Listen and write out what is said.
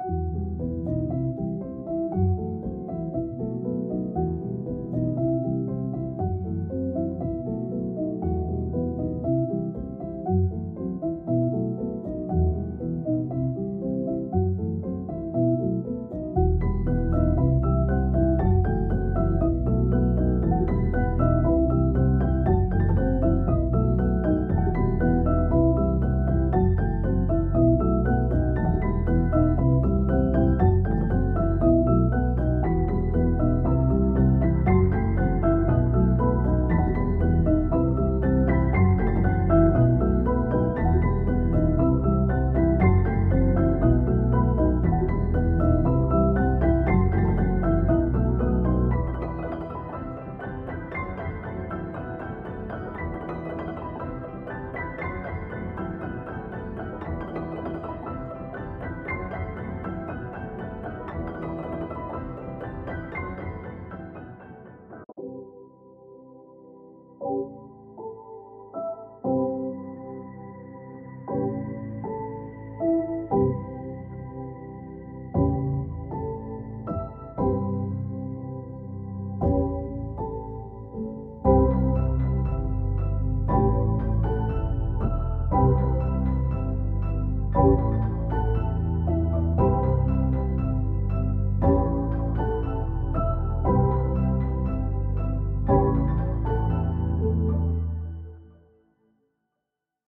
you